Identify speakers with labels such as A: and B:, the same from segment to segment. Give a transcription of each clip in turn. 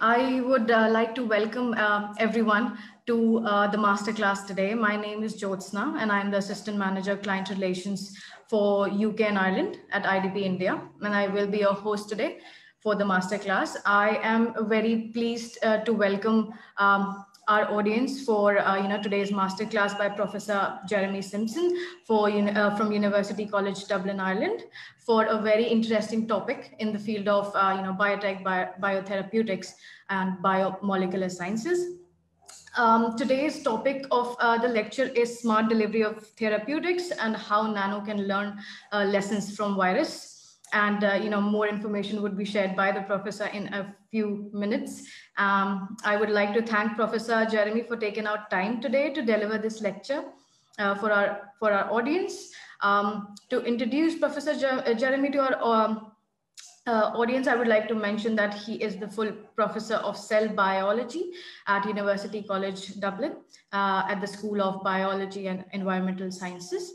A: I would uh, like to welcome uh, everyone to uh, the masterclass today. My name is Jyotsna and I'm the Assistant Manager Client Relations for UK and Ireland at IDP India. And I will be your host today for the masterclass. I am very pleased uh, to welcome um, our audience for uh, you know today's masterclass by Professor Jeremy Simpson for uh, from University College Dublin, Ireland, for a very interesting topic in the field of uh, you know biotech, bio, biotherapeutics, and biomolecular sciences. Um, today's topic of uh, the lecture is smart delivery of therapeutics and how nano can learn uh, lessons from virus and uh, you know more information would be shared by the professor in a few minutes. Um, I would like to thank Professor Jeremy for taking out time today to deliver this lecture uh, for our for our audience. Um, to introduce Professor Jer uh, Jeremy to our um, uh, audience, I would like to mention that he is the full professor of cell biology at University College Dublin uh, at the School of Biology and Environmental Sciences.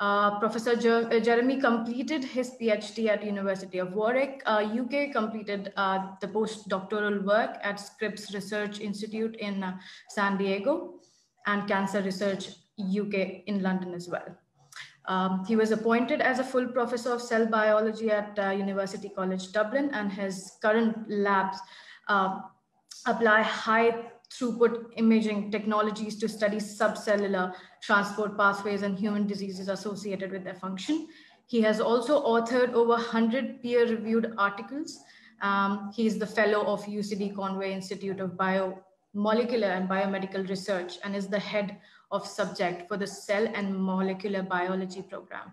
A: Uh, Professor Jer uh, Jeremy completed his PhD at University of Warwick, uh, UK, completed uh, the postdoctoral work at Scripps Research Institute in uh, San Diego and Cancer Research UK in London as well. Um, he was appointed as a full professor of cell biology at University College Dublin and his current labs apply high throughput imaging technologies to study subcellular transport pathways and human diseases associated with their function. He has also authored over 100 peer-reviewed articles. Um, he is the fellow of UCD Conway Institute of Biomolecular and Biomedical Research and is the head of subject for the Cell and Molecular Biology program.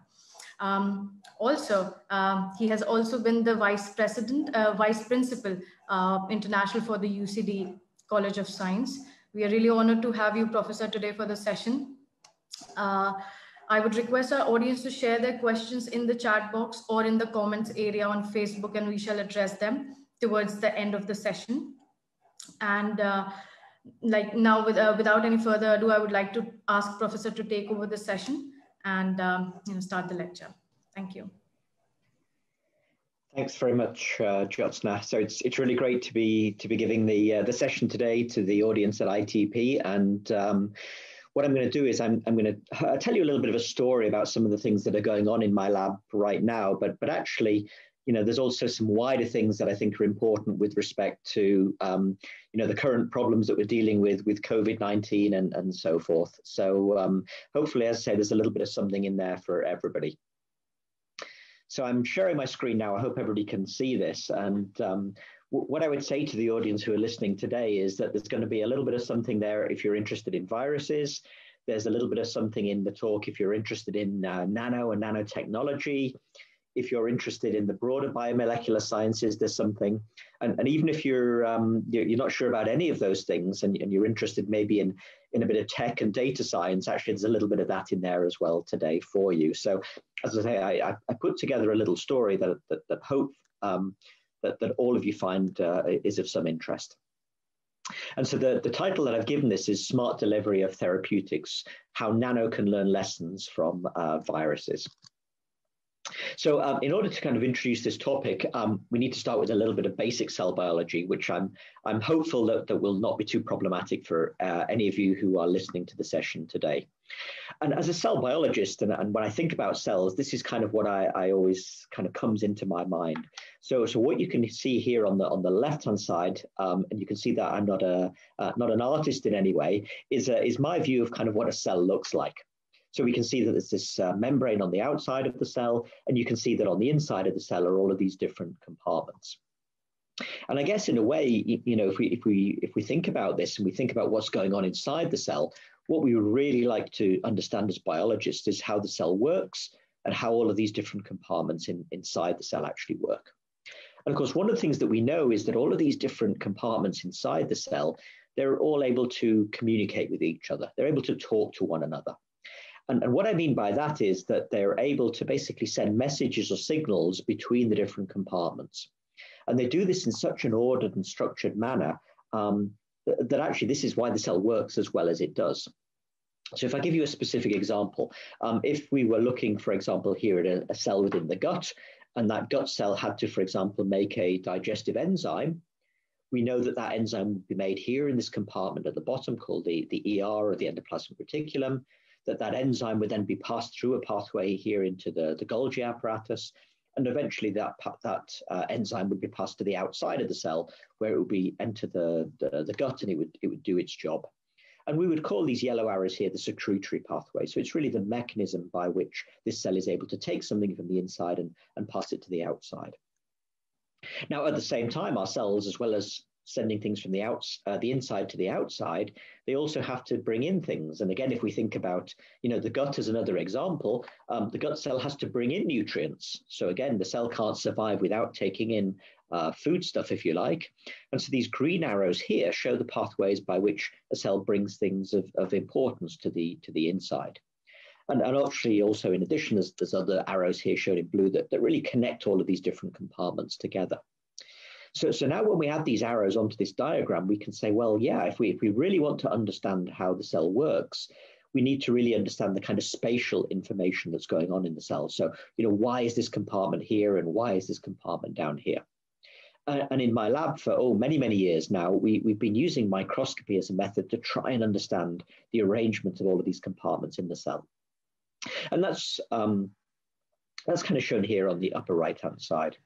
A: Um, also, um, he has also been the vice president, uh, vice principal uh, international for the UCD College of Science. We are really honored to have you, Professor, today for the session. Uh, I would request our audience to share their questions in the chat box or in the comments area on Facebook, and we shall address them towards the end of the session. And uh, like now, with, uh, without any further ado, I would like to ask Professor to take over the session and um, you know, start the lecture. Thank you.
B: Thanks very much, uh. So it's it's really great to be to be giving the uh, the session today to the audience at IDP. And um, what I'm going to do is I'm I'm going to uh, tell you a little bit of a story about some of the things that are going on in my lab right now. But but actually, you know, there's also some wider things that I think are important with respect to um, you know the current problems that we're dealing with with COVID-19 and and so forth. So um, hopefully, as I say, there's a little bit of something in there for everybody. So I'm sharing my screen now. I hope everybody can see this. And um, what I would say to the audience who are listening today is that there's going to be a little bit of something there if you're interested in viruses. There's a little bit of something in the talk if you're interested in uh, nano and nanotechnology if you're interested in the broader biomolecular sciences, there's something. And, and even if you're, um, you're, not sure about any of those things and, and you're interested maybe in, in a bit of tech and data science, actually there's a little bit of that in there as well today for you. So as I say, I, I put together a little story that, that, that hope um, that, that all of you find uh, is of some interest. And so the, the title that I've given this is Smart Delivery of Therapeutics, How Nano Can Learn Lessons from uh, Viruses. So um, in order to kind of introduce this topic, um, we need to start with a little bit of basic cell biology, which I'm, I'm hopeful that, that will not be too problematic for uh, any of you who are listening to the session today. And as a cell biologist, and, and when I think about cells, this is kind of what I, I always kind of comes into my mind. So, so what you can see here on the on the left hand side, um, and you can see that I'm not a uh, not an artist in any way, is a, is my view of kind of what a cell looks like. So we can see that there's this uh, membrane on the outside of the cell, and you can see that on the inside of the cell are all of these different compartments. And I guess in a way, you know, if we if we if we think about this and we think about what's going on inside the cell, what we would really like to understand as biologists is how the cell works and how all of these different compartments in, inside the cell actually work. And of course, one of the things that we know is that all of these different compartments inside the cell, they're all able to communicate with each other. They're able to talk to one another. And, and what I mean by that is that they're able to basically send messages or signals between the different compartments. And they do this in such an ordered and structured manner um, that, actually this is why the cell works as well as it does. So if I give you a specific example, um, if we were looking, for example, here at a, a, cell within the gut, and that gut cell had to, for example, make a digestive enzyme, we know that that enzyme would be made here in this compartment at the bottom called the, the ER or the endoplasmic reticulum, that that enzyme would then be passed through a pathway here into the, the Golgi apparatus, and eventually that, that uh, enzyme would be passed to the outside of the cell where it would be enter the, the, the gut and it would, it would do its job. And we would call these yellow arrows here the secretory pathway. So it's really the mechanism by which this cell is able to take something from the inside and, and pass it to the outside. Now, at the same time, our cells, as well as sending things from the outs, uh, the inside to the outside, they also have to bring in things. And again, if we think about, you know, the gut as another example, um, the gut cell has to bring in nutrients. So again, the cell can't survive without taking in uh, food stuff, if you like. And so these green arrows here show the pathways by which a cell brings things of, of importance to the to the inside. And, and actually, also in addition, there's, there's other arrows here shown in blue that, that really connect all of these different compartments together. So, so now when we add these arrows onto this diagram, we can say, well, yeah, if we, if we really want to understand how the cell works, we need to really understand the kind of spatial information that's going on in the cell. So, you know, why is this compartment here and why is this compartment down here? And in my lab for oh many many years now, we, we've been using microscopy as a method to try and understand the arrangement of all of these compartments in the cell. And that's um, that's kind of shown here on the upper right hand side.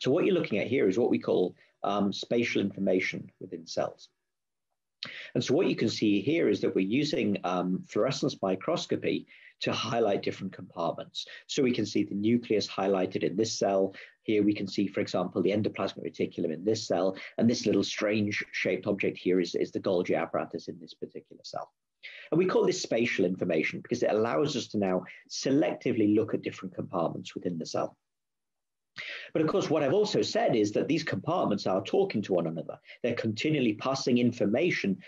B: So what you're looking at here is what we call um, spatial information within cells. And so what you can see here is that we're using um, fluorescence microscopy to highlight different compartments. So we can see the nucleus highlighted in this cell. Here we can see, for example, the endoplasmic reticulum in this cell, and this little strange shaped object here is, is the Golgi apparatus in this particular cell. And we call this spatial information because it allows us to now selectively look at different compartments within the cell. But of course, what I've also said is that these compartments are talking to one another. They're continually passing information,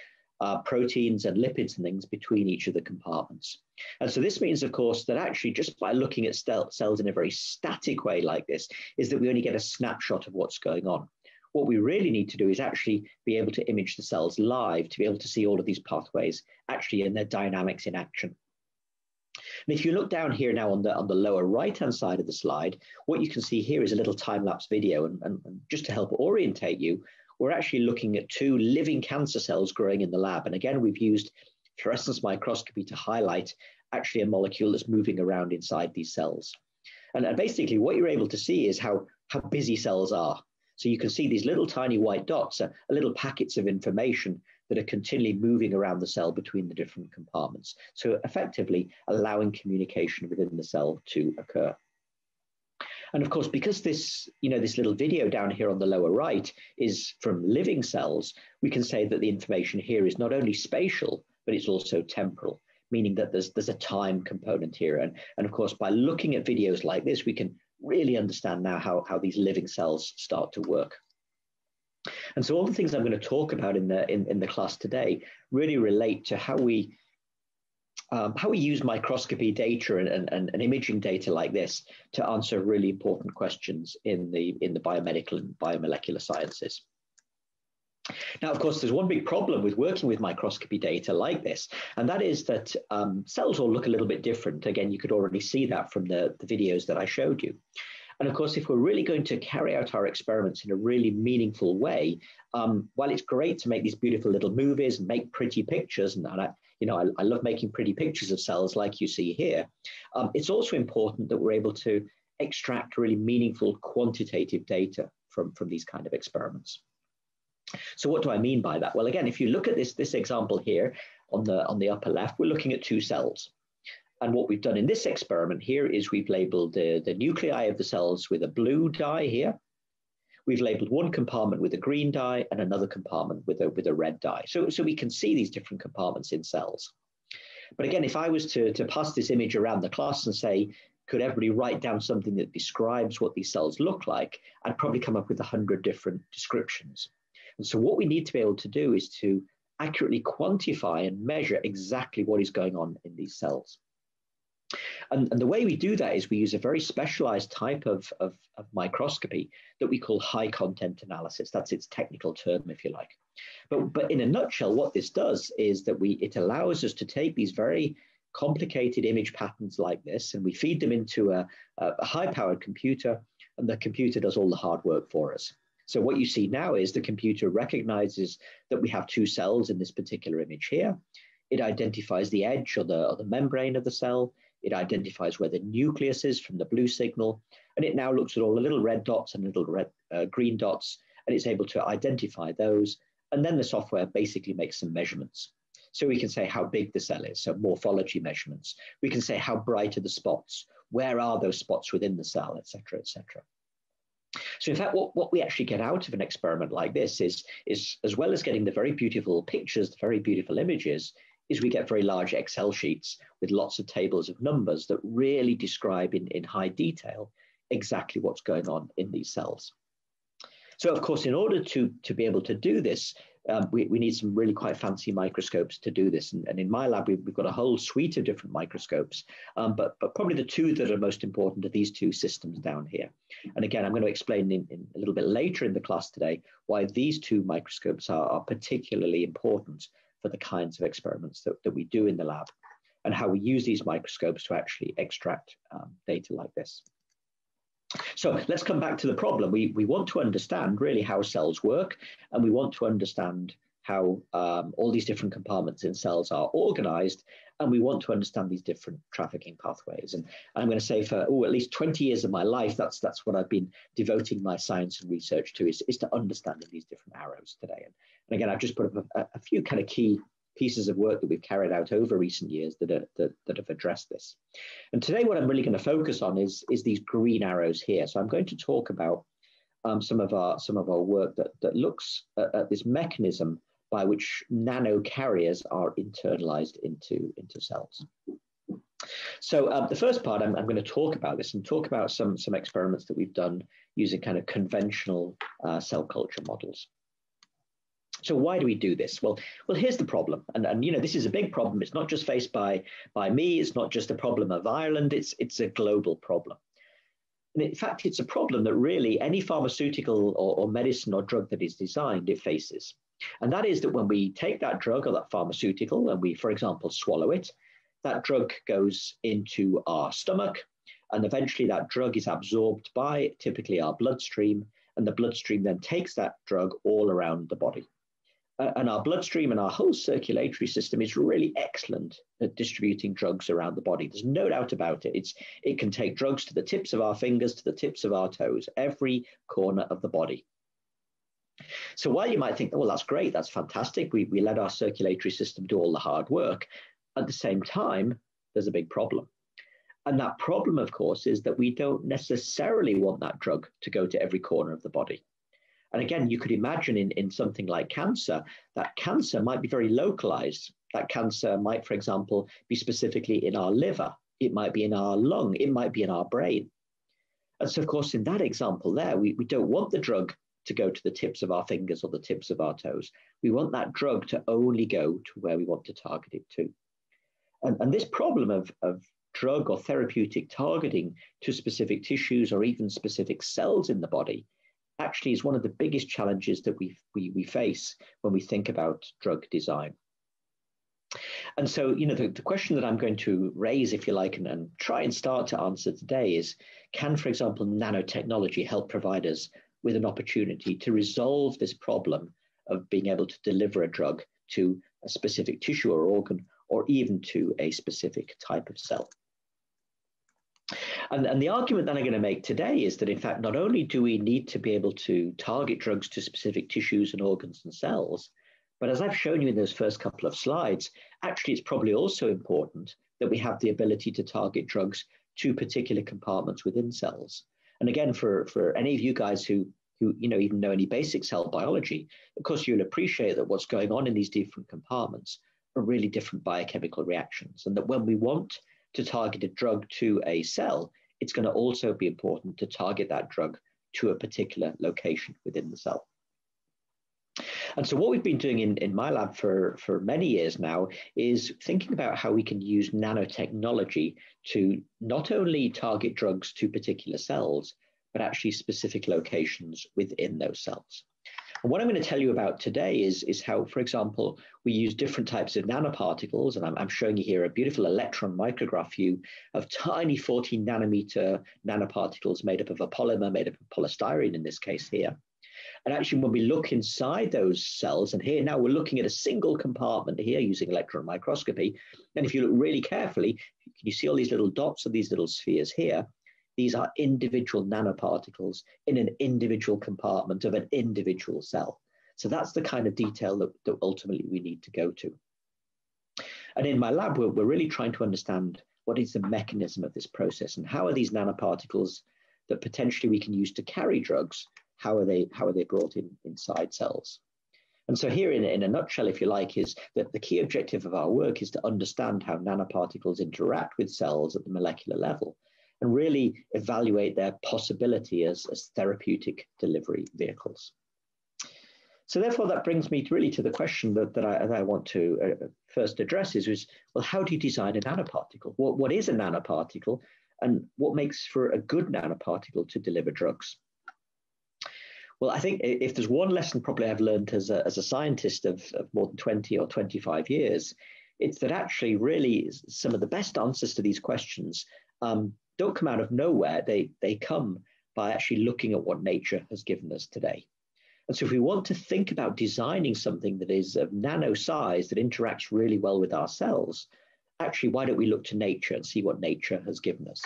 B: uh, proteins and lipids and things between each of the compartments. And so this means, of course, that actually just by looking at cells in a very static way like this, is that we only get a snapshot of what's going on. What we really need to do is actually be able to image the cells live to be able to see all of these pathways actually in their dynamics in action. And if you look down here now on the, on the lower right-hand side of the slide, what you can see here is a little time-lapse video. And, and, just to help orientate you, we're actually looking at two living cancer cells growing in the lab. And again, we've used fluorescence microscopy to highlight actually a molecule that's moving around inside these cells. And, and basically what you're able to see is how, how busy cells are. So you can see these little tiny white dots are, are little packets of information that are continually moving around the cell between the different compartments. So effectively allowing communication within the cell to occur. And of course, because this, you know, this little video down here on the lower right is from living cells, we can say that the information here is not only spatial, but it's also temporal, meaning that there's, there's a time component here. And, and of course, by looking at videos like this, we can really understand now how, how these living cells start to work. And so all the things I'm going to talk about in the in, in the class today really relate to how we um, how we use microscopy data and, and, and, imaging data like this to answer really important questions in the in the biomedical and biomolecular sciences. Now, of course, there's one big problem with working with microscopy data like this, and that is that um, cells all look a little bit different. Again, you could already see that from the, the videos that I showed you. And of course, if we're really going to carry out our experiments in a really meaningful way, um, while it's great to make these beautiful little movies and make pretty pictures, and, and I, you know, I, I, love making pretty pictures of cells like you see here, um, it's also important that we're able to extract really meaningful quantitative data from, from these kind of experiments. So what do I mean by that? Well, again, if you look at this, this example here on the, on the upper left, we're looking at two cells. And what we've done in this experiment here is we've labeled the, the nuclei of the cells with a blue dye here. We've labeled one compartment with a green dye and another compartment with a, with a red dye. So, so we can see these different compartments in cells. But again, if I was to, to pass this image around the class and say, could everybody write down something that describes what these cells look like, I'd probably come up with 100 different descriptions. And so what we need to be able to do is to accurately quantify and measure exactly what is going on in these cells. And, and, the way we do that is we use a very specialized type of, of, of, microscopy that we call high content analysis. That's its technical term, if you like. But, but in a nutshell, what this does is that we it allows us to take these very complicated image patterns like this and we feed them into a, a high powered computer and the computer does all the hard work for us. So what you see now is the computer recognizes that we have two cells in this particular image here. It identifies the edge or the, or the membrane of the cell. It identifies where the nucleus is from the blue signal. And it now looks at all the little red dots and little red uh, green dots, and it's able to identify those. And then the software basically makes some measurements. So we can say how big the cell is, so morphology measurements. We can say how bright are the spots, where are those spots within the cell, et cetera, et cetera. So in fact, what, what we actually get out of an experiment like this is, is as well as getting the very beautiful pictures, the very beautiful images, is we get very large Excel sheets with lots of tables of numbers that really describe in, in high detail exactly what's going on in these cells. So of course, in order to, to be able to do this, um, we, we need some really quite fancy microscopes to do this. And, and in my lab, we've, we've, got a whole suite of different microscopes, um, but, but probably the two that are most important are these two systems down here. And again, I'm going to explain in, in a little bit later in the class today why these two microscopes are, are particularly important for the kinds of experiments that, that we do in the lab and how we use these microscopes to actually extract um, data like this. So let's come back to the problem. We, we want to understand really how cells work, and we want to understand how um, all these different compartments in cells are organized, and we want to understand these different trafficking pathways. And I'm going to say for oh, at least 20 years of my life, that's that's what I've been devoting my science and research to is, is to understanding these different arrows today. And, and again, I've just put up a, a few kind of key pieces of work that we've carried out over recent years that, are, that, that have addressed this. And today what I'm really going to focus on is, is these green arrows here. So I'm going to talk about um, some, of our, some of our work that, that looks at, at this mechanism by which nano carriers are internalized into, into cells. So um, the first part, I'm, I'm, going to talk about this and talk about some, some experiments that we've done using kind of conventional uh, cell culture models. So why do we do this? Well, well, here's the problem, and, and you know this is a big problem. It's not just faced by by me. It's not just a problem of Ireland. It's it's a global problem. And in fact, it's a problem that really any pharmaceutical or, or medicine or drug that is designed it faces. And that is that when we take that drug or that pharmaceutical and we, for example, swallow it, that drug goes into our stomach, and eventually that drug is absorbed by typically our bloodstream, and the bloodstream then takes that drug all around the body Uh, and our bloodstream and our whole circulatory system is really excellent at distributing drugs around the body. There's no doubt about it. It's, it can take drugs to the tips of our fingers, to the tips of our toes, every corner of the body. So while you might think, oh, well, that's great, that's fantastic, we, we let our circulatory system do all the hard work, at the same time, there's a big problem. And that problem, of course, is that we don't necessarily want that drug to go to every corner of the body. And again, you could imagine in, in something like cancer, that cancer might be very localized. That cancer might, for example, be specifically in our liver, it might be in our lung, it might be in our brain. And so, of course, in that example there, we, we don't want the drug to go to the tips of our fingers or the tips of our toes. We want that drug to only go to where we want to target it to. And, and this problem of, of drug or therapeutic targeting to specific tissues or even specific cells in the body actually is one of the biggest challenges that we, we, we face when we think about drug design. And so, you know, the, the question that I'm going to raise, if you like, and, and try and start to answer today is can, for example, nanotechnology help providers with an opportunity to resolve this problem of being able to deliver a drug to a specific tissue or organ or even to a specific type of cell? And, and the argument that I'm going to make today is that, in fact, not only do we need to be able to target drugs to specific tissues and organs and cells, but as I've shown you in those first couple of slides, actually, it's probably also important that we have the ability to target drugs to particular compartments within cells. And again, for, for any of you guys who, who you know, even know any basic cell biology, of course, you'll appreciate that what's going on in these different compartments are really different biochemical reactions. And that when we want to target a drug to a cell, it's going to also be important to target that drug to a particular location within the cell. And so what we've been doing in, in my lab for, for many years now is thinking about how we can use nanotechnology to not only target drugs to particular cells, but actually specific locations within those cells. And what I'm going to tell you about today is, is how, for example, we use different types of nanoparticles. And I'm, I'm showing you here a beautiful electron micrograph view of tiny 14 nanometer nanoparticles made up of a polymer, made up of polystyrene in this case here. And actually, when we look inside those cells, and here now we're looking at a single compartment here using electron microscopy. And if you look really carefully, can you see all these little dots of these little spheres here? These are individual nanoparticles in an individual compartment of an individual cell. So that's the kind of detail that, that ultimately we need to go to. And in my lab, we're, we're really trying to understand what is the mechanism of this process and how are these nanoparticles that potentially we can use to carry drugs how are they how are they brought in inside cells? And so here in, in a nutshell, if you like, is that the key objective of our work is to understand how nanoparticles interact with cells at the molecular level and really evaluate their possibility as, as therapeutic delivery vehicles. So therefore, that brings me really to the question that, that, I, that I want to uh, first address is, is, well, how do you design a nanoparticle? What, what is a nanoparticle and what makes for a good nanoparticle to deliver drugs? Well, I think if there's one lesson probably I've learned as a, as a scientist of, of more than 20 or 25 years, it's that actually really some of the best answers to these questions um, don't come out of nowhere. They, they come by actually looking at what nature has given us today. And so if we want to think about designing something that is of nano size that interacts really well with our cells, actually, why don't we look to nature and see what nature has given us?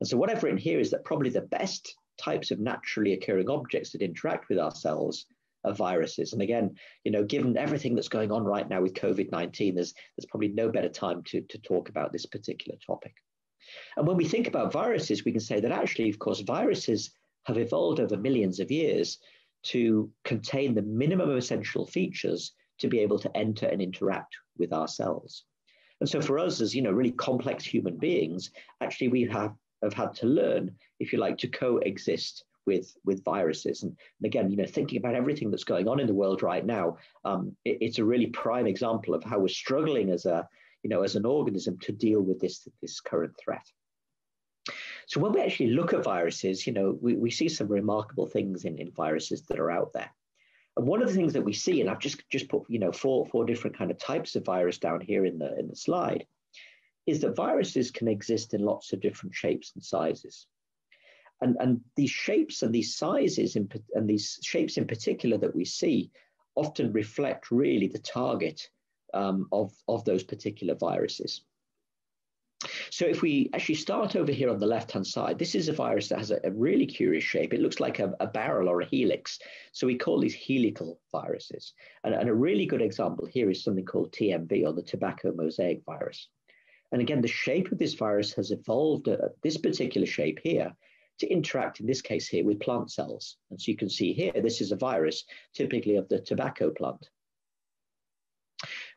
B: And so what I've written here is that probably the best types of naturally occurring objects that interact with our cells are viruses. And again, you know, given everything that's going on right now with COVID-19, there's, there's probably no better time to, to talk about this particular topic. And when we think about viruses, we can say that actually, of course, viruses have evolved over millions of years to contain the minimum of essential features to be able to enter and interact with our cells. And so for us as, you know, really complex human beings, actually we have have had to learn, if you like, to coexist with with viruses. And, and, again, you know, thinking about everything that's going on in the world right now, um, it, it's a really prime example of how we're struggling as a you know as an organism to deal with this this current threat. So when we actually look at viruses, you know, we, we see some remarkable things in, in viruses that are out there. And one of the things that we see, and I've just just put you know four four different kind of types of virus down here in the in the slide, is that viruses can exist in lots of different shapes and sizes. And, and these shapes and these sizes in, and these shapes in particular that we see often reflect really the target um, of, of those particular viruses. So if we actually start over here on the left-hand side, this is a virus that has a, a really curious shape. It looks like a, a, barrel or a helix. So we call these helical viruses. And, and a really good example here is something called TMV or the tobacco mosaic virus. And again, the shape of this virus has evolved uh, this particular shape here to interact, in this case here, with plant cells. And so you can see here, this is a virus, typically of the tobacco plant.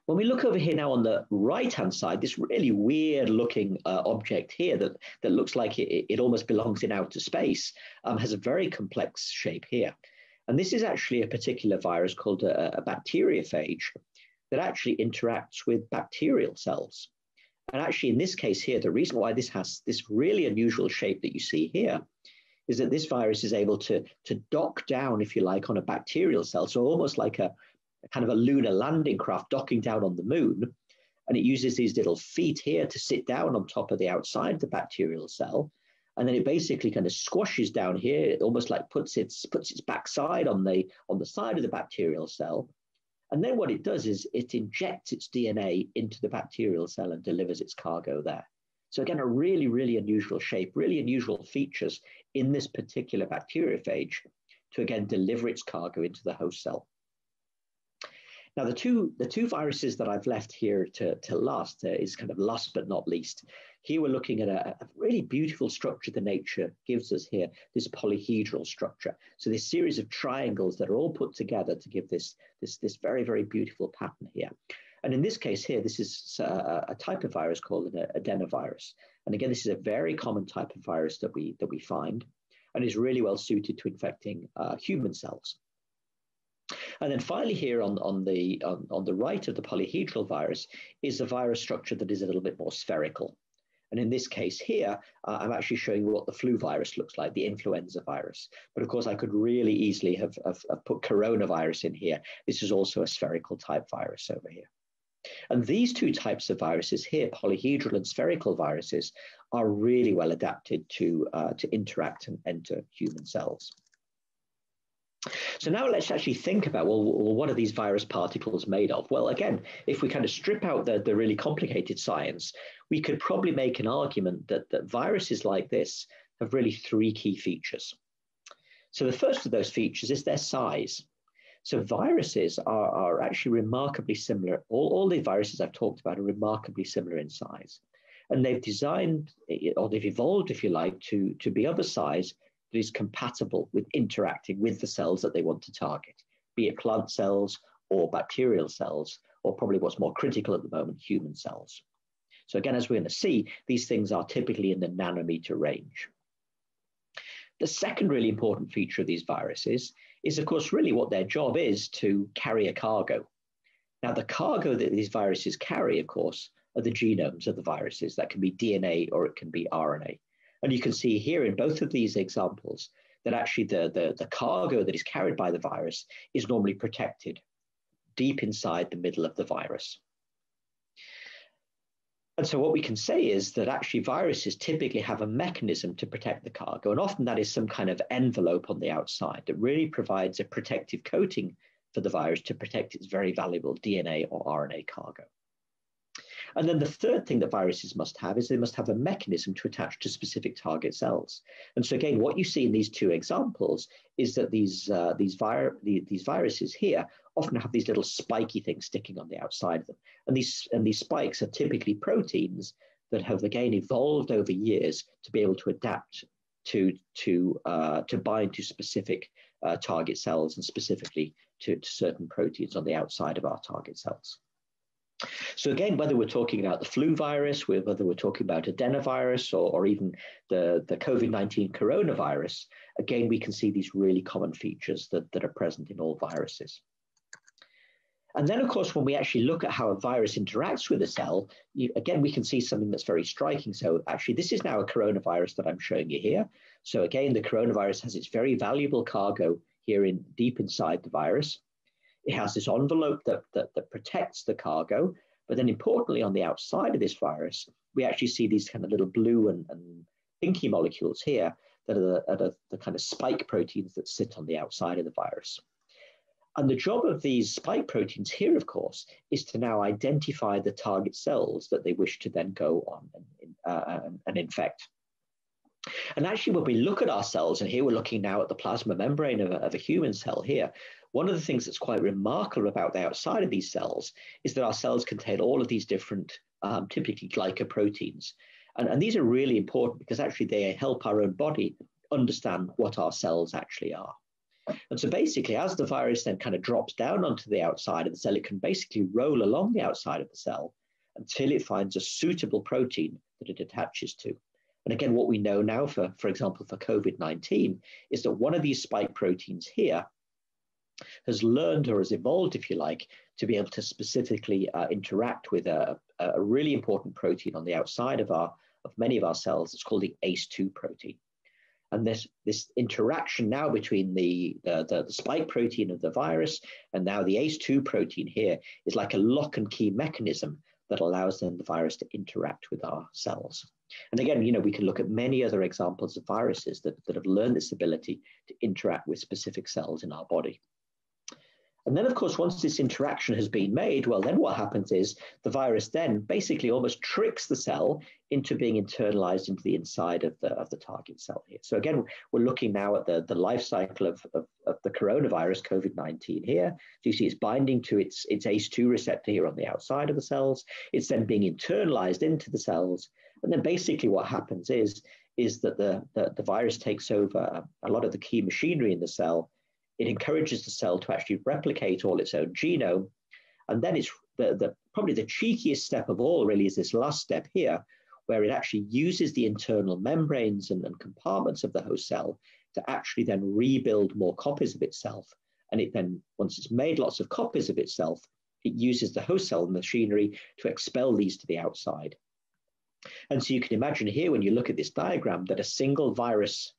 B: When we look over here now on the right-hand side, this really weird looking uh, object here that, that looks like it, it almost belongs in outer space um, has a very complex shape here. And this is actually a particular virus called a, a bacteriophage that actually interacts with bacterial cells. And actually, in this case here, the reason why this has this really unusual shape that you see here is that this virus is able to, to dock down, if you like, on a bacterial cell. So almost like a, kind of a lunar landing craft docking down on the moon. And it uses these little feet here to sit down on top of the outside of the bacterial cell. And then it basically kind of squashes down here, it almost like puts its puts its backside on the on the side of the bacterial cell and then what it does is it injects its DNA into the bacterial cell and delivers its cargo there. So again, a really, really unusual shape, really unusual features in this particular bacteriophage to again deliver its cargo into the host cell. Now, the two, the two viruses that I've left here to, to last uh, is kind of last but not least. Here we're looking at a, a, really beautiful structure that nature gives us here, this polyhedral structure. So this series of triangles that are all put together to give this, this, this very, very beautiful pattern here. And in this case here, this is a, a type of virus called an adenovirus. And again, this is a very common type of virus that we, that we find and is really well suited to infecting uh, human cells. And then finally here on, on, the, on, on the right of the polyhedral virus is a virus structure that is a little bit more spherical. And in this case here, uh, I'm actually showing you what the flu virus looks like, the influenza virus. But of course, I could really easily have, have, have put coronavirus in here. This is also a spherical type virus over here. And these two types of viruses here, polyhedral and spherical viruses, are really well adapted to, uh, to interact and enter human cells. So now let's actually think about well, what are these virus particles made of? Well, again, if we kind of strip out the, the really complicated science, we could probably make an argument that, that viruses like this have really three key features. So the first of those features is their size. So viruses are, are actually remarkably similar. All, all the viruses I've talked about are remarkably similar in size. And they've designed, eh, or they've evolved, if you like, to, to be of a size that is compatible with interacting with the cells that they want to target, be it plant cells or bacterial cells, or probably what's more critical at the moment, human cells. So again, as we're going to see, these things are typically in the nanometer range. The second really important feature of these viruses is, of course, really what their job is to carry a cargo. Now, the cargo that these viruses carry, of course, are the genomes of the viruses. That can be DNA or it can be RNA. And you can see here in both of these examples that actually the, the, the cargo that is carried by the virus is normally protected deep inside the middle of the virus. And so what we can say is that actually viruses typically have a mechanism to protect the cargo. And often that is some kind of envelope on the outside that really provides a protective coating for the virus to protect its very valuable DNA or RNA cargo. And then the third thing that viruses must have is they must have a mechanism to attach to specific target cells. And so again, what you see in these two examples is that these, uh, these, vir these viruses here often have these little spiky things sticking on the outside of them. And these, and these spikes are typically proteins that have again evolved over years to be able to adapt to, to, uh, to bind to specific uh, target cells and specifically to, to certain proteins on the outside of our target cells. So again, whether we're talking about the flu virus, whether we're talking about adenovirus or, or even the, the COVID-19 coronavirus, again, we can see these really common features that, that are present in all viruses. And then, of course, when we actually look at how a virus interacts with a cell, you, again, we can see something that's very striking. So actually, this is now a coronavirus that I'm showing you here. So again, the coronavirus has its very valuable cargo here in deep inside the virus. It has this envelope that, that, that protects the cargo. But then importantly, on the outside of this virus, we actually see these kind of little blue and, and pinky molecules here that are, the, are the, kind of spike proteins that sit on the outside of the virus. And the job of these spike proteins here, of course, is to now identify the target cells that they wish to then go on and, uh, and infect. And actually, when we look at our cells, and here we're looking now at the plasma membrane of a, of a human cell here, one of the things that's quite remarkable about the outside of these cells is that our cells contain all of these different, um, typically glycoproteins. And, and these are really important because actually they help our own body understand what our cells actually are. And so basically, as the virus then kind of drops down onto the outside of the cell, it can basically roll along the outside of the cell until it finds a suitable protein that it attaches to. And again, what we know now for, for example, for COVID-19 is that one of these spike proteins here has learned or has evolved, if you like, to be able to specifically uh, interact with a, a, really important protein on the outside of our of many of our cells. It's called the ACE2 protein. And this, this interaction now between the, the, the, the spike protein of the virus and now the ACE2 protein here is like a lock and key mechanism that allows then the virus to interact with our cells. And again, you know, we can look at many other examples of viruses that, that have learned this ability to interact with specific cells in our body. And then, of course, once this interaction has been made, well, then what happens is the virus then basically almost tricks the cell into being internalized into the inside of the, of the target cell here. So again, we're looking now at the, the life cycle of, of, of the coronavirus, COVID-19 here. So you see it's binding to its, its ACE2 receptor here on the outside of the cells. It's then being internalized into the cells. And then basically what happens is, is that the, the, the virus takes over a lot of the key machinery in the cell it encourages the cell to actually replicate all its own genome. And then it's the, the, probably the cheekiest step of all, really, is this last step here, where it actually uses the internal membranes and, and compartments of the host cell to actually then rebuild more copies of itself. And it then, once it's made lots of copies of itself, it uses the host cell machinery to expel these to the outside. And so you can imagine here, when you look at this diagram, that a single virus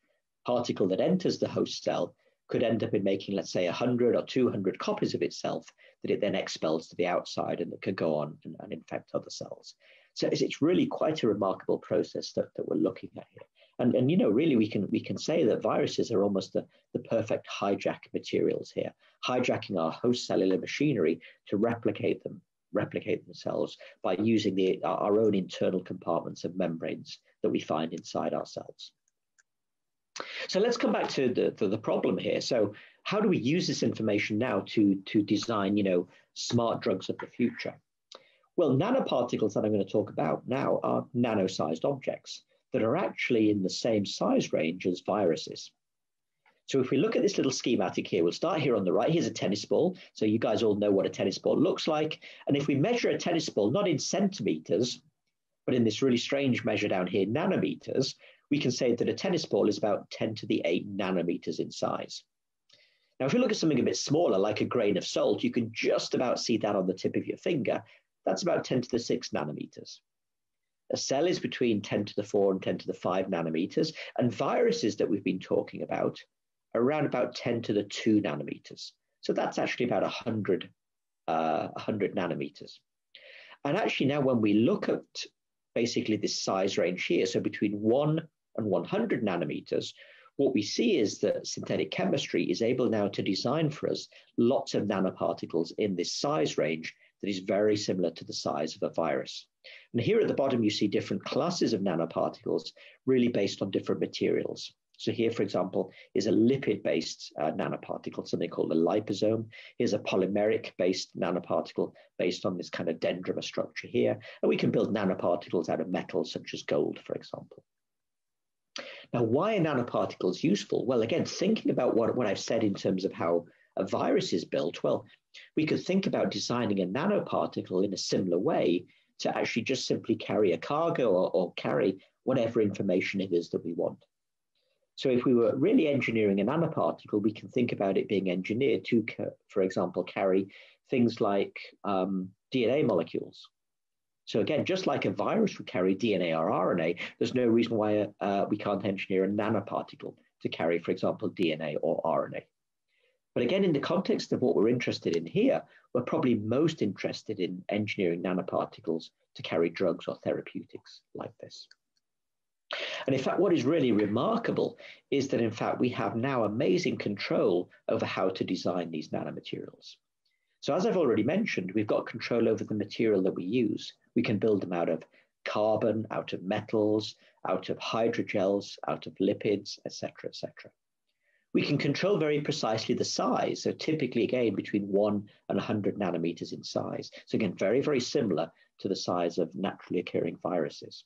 B: particle that enters the host cell could end up in making, let's say, 100 or 200 copies of itself that it then expels to the outside and that could go on and, and infect other cells. So it's, it's, really quite a remarkable process that, that we're looking at here. And, and you know, really, we can we can say that viruses are almost the, the perfect hijack materials here, hijacking our host cellular machinery to replicate them, replicate themselves by using the, our own internal compartments of membranes that we find inside our cells. So let's come back to the, to the problem here. So how do we use this information now to, to design, you know, smart drugs of the future? Well, nanoparticles that I'm going to talk about now are nano-sized objects that are actually in the same size range as viruses. So if we look at this little schematic here, we'll start here on the right. Here's a tennis ball. So you guys all know what a tennis ball looks like. And if we measure a tennis ball, not in centimeters, but in this really strange measure down here, nanometers, we can say that a tennis ball is about 10 to the 8 nanometers in size. Now, if you look at something a bit smaller, like a grain of salt, you can just about see that on the tip of your finger. That's about 10 to the 6 nanometers. A cell is between 10 to the 4 and 10 to the 5 nanometers, and viruses that we've been talking about are around about 10 to the 2 nanometers. So that's actually about 100, uh, 100 nanometers. And actually, now when we look at basically this size range here, so between 1 and 100 nanometers, what we see is that synthetic chemistry is able now to design for us lots of nanoparticles in this size range that is very similar to the size of a virus. And here at the bottom, you see different classes of nanoparticles really based on different materials. So here, for example, is a lipid-based uh, nanoparticle, something called a liposome. Here's a polymeric-based nanoparticle based on this kind of dendrimer structure here. And we can build nanoparticles out of metals such as gold, for example. Now, why are nanoparticles useful? Well, again, thinking about what, what I've said in terms of how a virus is built, well, we could think about designing a nanoparticle in a similar way to actually just simply carry a cargo or, or carry whatever information it is that we want. So if we were really engineering a nanoparticle, we can think about it being engineered to, for example, carry things like um, DNA molecules. So again, just like a virus would carry DNA or RNA, there's no reason why uh, we can't engineer a nanoparticle to carry, for example, DNA or RNA. But again, in the context of what we're interested in here, we're probably most interested in engineering nanoparticles to carry drugs or therapeutics like this. And in fact, what is really remarkable is that in fact, we have now amazing control over how to design these nanomaterials. So as I've already mentioned, we've got control over the material that we use. We can build them out of carbon, out of metals, out of hydrogels, out of lipids, etc., etc we can control very precisely the size. So typically, again, between one and 100 nanometers in size. So again, very, very similar to the size of naturally occurring viruses.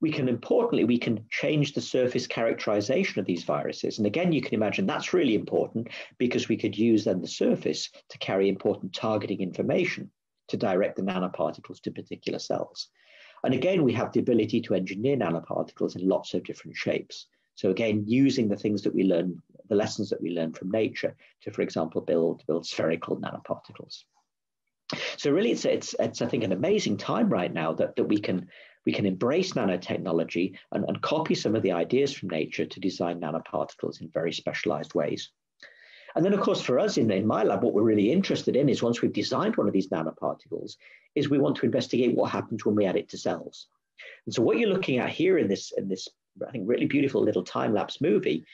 B: We can importantly, we can change the surface characterization of these viruses. And again, you can imagine that's really important because we could use then the surface to carry important targeting information to direct the nanoparticles to particular cells. And again, we have the ability to engineer nanoparticles in lots of different shapes. So again, using the things that we learn, the lessons that we learn from nature to, for example, build, build spherical nanoparticles. So really, it's, it's, it's, I think, an amazing time right now that, that we can we can embrace nanotechnology and, and copy some of the ideas from nature to design nanoparticles in very specialized ways. And then, of course, for us in, in my lab, what we're really interested in is once we've designed one of these nanoparticles, is we want to investigate what happens when we add it to cells. And so what you're looking at here in this, in this I think, really beautiful little time lapse movie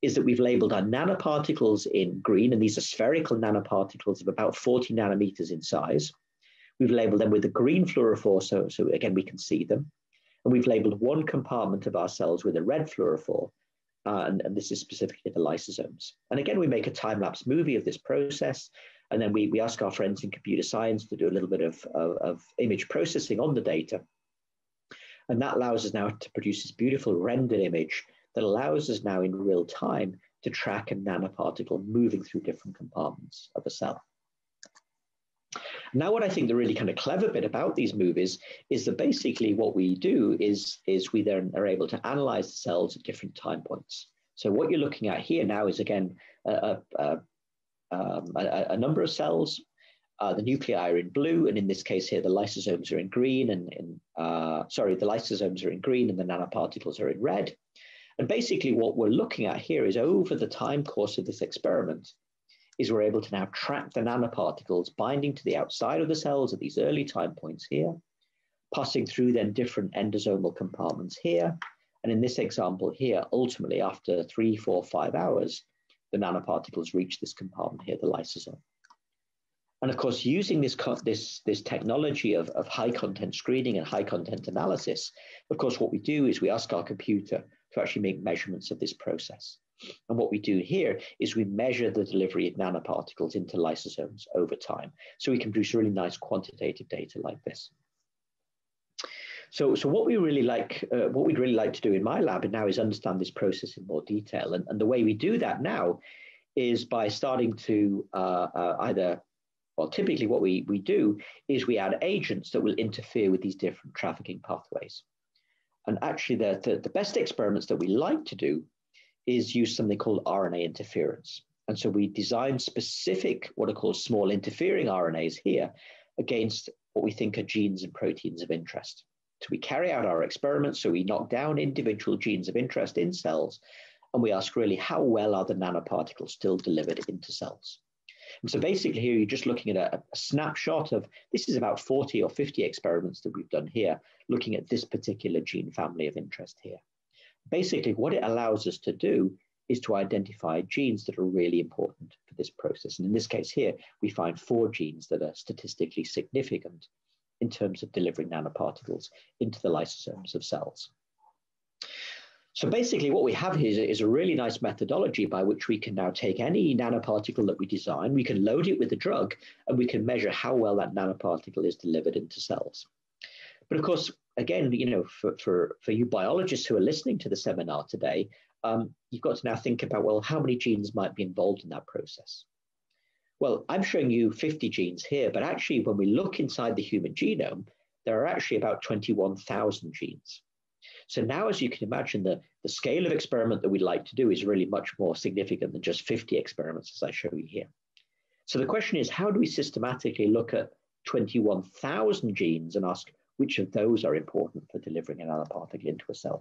B: is that we've labeled our nanoparticles in green, and these are spherical nanoparticles of about 40 nanometers in size. We've labeled them with the green fluorophore, so, so again, we can see them. And we've labeled one compartment of our cells with a red fluorophore, uh, and, and, this is specifically the lysosomes. And again, we make a time-lapse movie of this process, and then we, we ask our friends in computer science to do a little bit of, of, of image processing on the data. And that allows us now to produce this beautiful rendered image that allows us now in real time to track a nanoparticle moving through different compartments of a cell. Now, what I think the really kind of clever bit about these movies is that basically what we do is, is we then are able to analyze the cells at different time points. So what you're looking at here now is again a, a, um, a, a number of cells uh, the nuclei are in blue, and in this case here, the lysosomes are in green, and in, uh, sorry, the lysosomes are in green and the nanoparticles are in red. And basically what we're looking at here is over the time course of this experiment, is we're able to now track the nanoparticles binding to the outside of the cells at these early time points here, passing through then different endosomal compartments here, And in this example here, ultimately after three, four, five hours, the nanoparticles reach this compartment here, the lysosome. And of course, using this, this, this technology of, of high content screening and high content analysis, of course, what we do is we ask our computer to actually make measurements of this process. And what we do here is we measure the delivery of nanoparticles into lysosomes over time. So we can produce really nice quantitative data like this. So, so what we really like, uh, what we'd really like to do in my lab now is understand this process in more detail. And, and the way we do that now is by starting to uh, uh, either well, typically what we, we do is we add agents that will interfere with these different trafficking pathways. And actually the, the, the best experiments that we like to do is use something called RNA interference. And so we design specific, what are called small interfering RNAs here against what we think are genes and proteins of interest. So we carry out our experiments, so we knock down individual genes of interest in cells, and we ask really how well are the nanoparticles still delivered into cells. And so basically here you're just looking at a, a, snapshot of, this is about 40 or 50 experiments that we've done here, looking at this particular gene family of interest here. Basically what it allows us to do is to identify genes that are really important for this process. And in this case here, we find four genes that are statistically significant in terms of delivering nanoparticles into the lysosomes of cells. So basically what we have here is a really nice methodology by which we can now take any nanoparticle that we design, we can load it with a drug, and we can measure how well that nanoparticle is delivered into cells. But of course, again, you know, for, for, for you biologists who are listening to the seminar today, um, you've got to now think about, well, how many genes might be involved in that process? Well, I'm showing you 50 genes here, but actually when we look inside the human genome, there are actually about 21,000 genes. So now, as you can imagine, the, the scale of experiment that we'd like to do is really much more significant than just 50 experiments, as I show you here. So the question is, how do we systematically look at 21,000 genes and ask which of those are important for delivering a nanoparticle into a cell?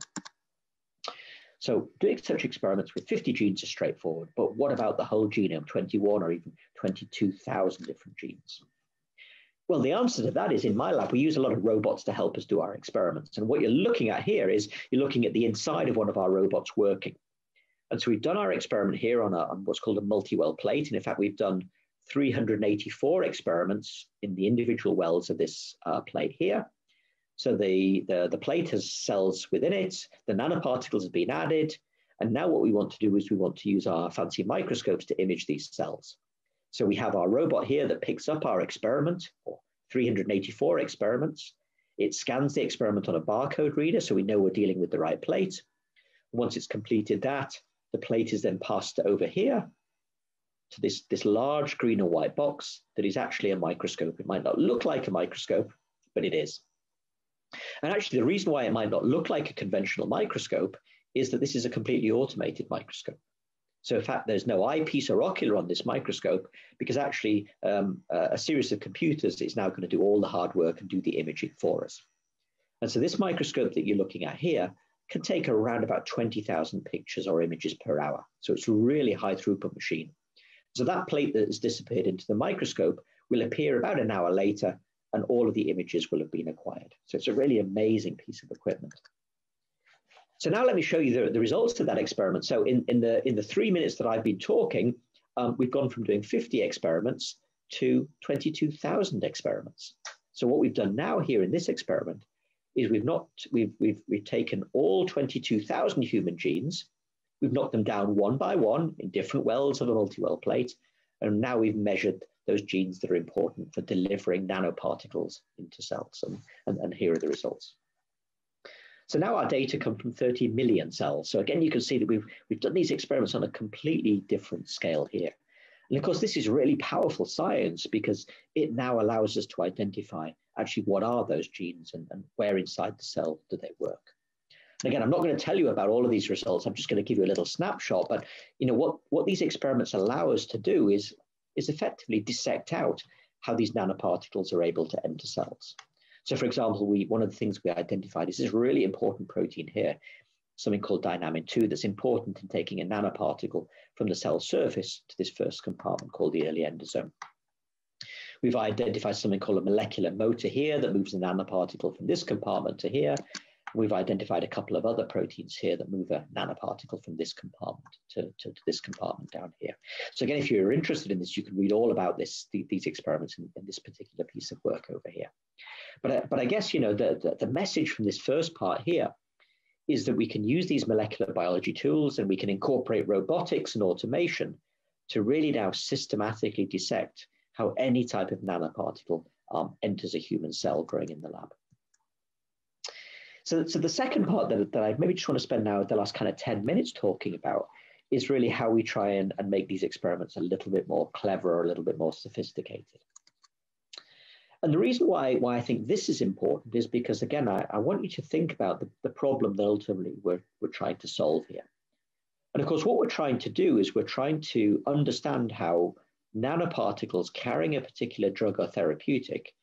B: So doing such experiments with 50 genes is straightforward, but what about the whole genome, 21 or even 22,000 different genes? Well, the answer to that is in my lab, we use a lot of robots to help us do our experiments. And what you're looking at here is you're looking at the inside of one of our robots working. And so we've done our experiment here on, a, on what's called a multi-well plate. And in fact, we've done 384 experiments in the individual wells of this uh, plate here. So the, the, the plate has cells within it, the nanoparticles have been added, and now what we want to do is we want to use our fancy microscopes to image these cells. So we have our robot here that picks up our experiment, or 384 experiments. It scans the experiment on a barcode reader, so we know we're dealing with the right plate. Once it's completed that, the plate is then passed over here to this, this large green or white box that is actually a microscope. It might not look like a microscope, but it is. And actually, the reason why it might not look like a conventional microscope is that this is a completely automated microscope. So in fact, there's no eyepiece or ocular on this microscope because actually um, a series of computers is now going to do all the hard work and do the imaging for us. And so this microscope that you're looking at here can take around about 20,000 pictures or images per hour. So it's a really high throughput machine. So that plate that is disappeared into the microscope will appear about an hour later and all of the images will have been acquired. So it's a really amazing piece of equipment. So now let me show you the, the results of that experiment. So in, in, the, in the three minutes that I've been talking, um, we've gone from doing 50 experiments to 22,000 experiments. So what we've done now here in this experiment is we've not we've we've we've taken all 22,000 human genes, we've knocked them down one by one in different wells of a multi-well plate, and now we've measured those genes that are important for delivering nanoparticles into cells, and, and, and here are the results. So now our data come from 30 million cells. So again, you can see that we've, we've done these experiments on a completely different scale here. And of course, this is really powerful science because it now allows us to identify actually what are those genes and, and where inside the cell do they work. And again, I'm not going to tell you about all of these results. I'm just going to give you a little snapshot. But you know what, what these experiments allow us to do is, is effectively dissect out how these nanoparticles are able to enter cells. So for example, we one of the things we identified is this really important protein here, something called dynamin 2 that's important in taking a nanoparticle from the cell surface to this first compartment called the early endosome. We've identified something called a molecular motor here that moves the nanoparticle from this compartment to here. We've identified a couple of other proteins here that move a nanoparticle from this compartment to, to, to this compartment down here. So again, if you're interested in this, you can read all about this, the, these experiments in, in, this particular piece of work over here. But, uh, but I guess, you know, the, the, the message from this first part here is that we can use these molecular biology tools and we can incorporate robotics and automation to really now systematically dissect how any type of nanoparticle um, enters a human cell growing in the lab. So, so the second part that, that I maybe just want to spend now the last kind of 10 minutes talking about is really how we try and, and make these experiments a little bit more clever or a little bit more sophisticated. And the reason why, why I think this is important is because, again, I, I want you to think about the, the problem that ultimately we're, we're trying to solve here. And of course, what we're trying to do is we're trying to understand how nanoparticles carrying a particular drug or therapeutic,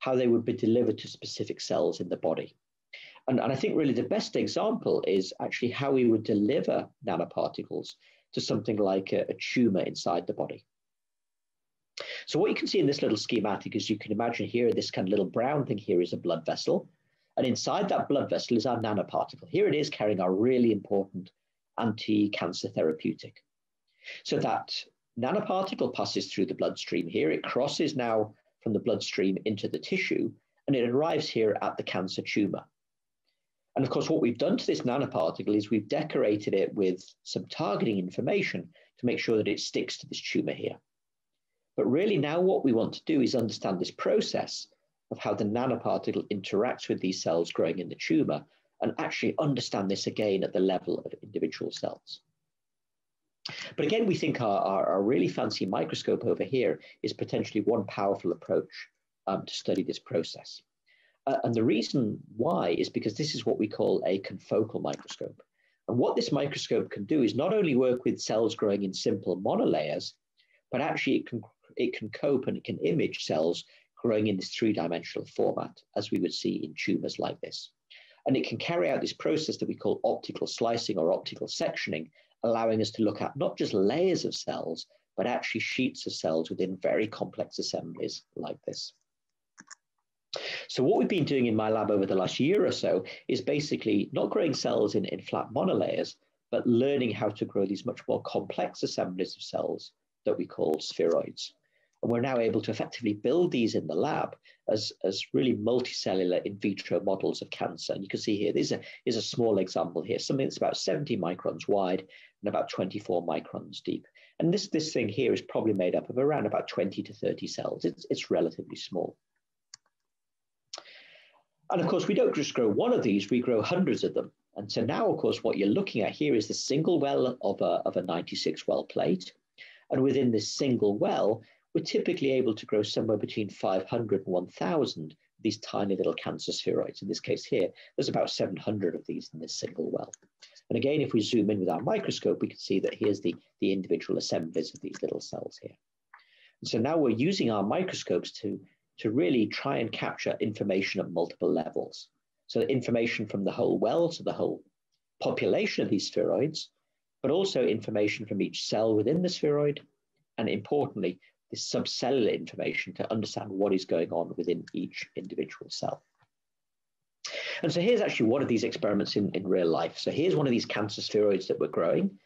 B: how they would be delivered to specific cells in the body. And, and I think really the best example is actually how we would deliver nanoparticles to something like a, a tumor inside the body. So what you can see in this little schematic is you can imagine here, this kind of little brown thing here is a blood vessel. And inside that blood vessel is our nanoparticle. Here it is carrying our really important anti-cancer therapeutic. So that nanoparticle passes through the bloodstream here. It crosses now from the bloodstream into the tissue, and it arrives here at the cancer tumor. And of course, what we've done to this nanoparticle is we've decorated it with some targeting information to make sure that it sticks to this tumor here. But really now what we want to do is understand this process of how the nanoparticle interacts with these cells growing in the tumor and actually understand this again at the level of individual cells. But again, we think our, our, our really fancy microscope over here is potentially one powerful approach um, to study this process. Uh, and the reason why is because this is what we call a confocal microscope. And what this microscope can do is not only work with cells growing in simple monolayers, but actually it can, it can cope and it can image cells growing in this three-dimensional format, as we would see in tumors like this. And it can carry out this process that we call optical slicing or optical sectioning, allowing us to look at not just layers of cells, but actually sheets of cells within very complex assemblies like this. So what we've been doing in my lab over the last year or so is basically not growing cells in, in flat monolayers, but learning how to grow these much more complex assemblies of cells that we call spheroids. And we're now able to effectively build these in the lab as, as really multicellular in vitro models of cancer. And you can see here, this is a, is a small example here, something that's about 70 microns wide and about 24 microns deep. And this, this thing here is probably made up of around about 20 to 30 cells. It's, it's relatively small. And of course, we don't just grow one of these, we grow hundreds of them. And so now, of course, what you're looking at here is the single well of a, of a 96 well plate. And within this single well, we're typically able to grow somewhere between 500 and 1,000 these tiny little cancer spheroids. In this case here, there's about 700 of these in this single well. And again, if we zoom in with our microscope, we can see that here's the, the individual assemblies of these little cells here. And so now we're using our microscopes to to really try and capture information at multiple levels. So information from the whole well, so the whole population of these spheroids, but also information from each cell within the spheroid, and importantly, the subcellular information to understand what is going on within each individual cell. And so here's actually one of these experiments in, in real life. So here's one of these cancer spheroids that we're growing.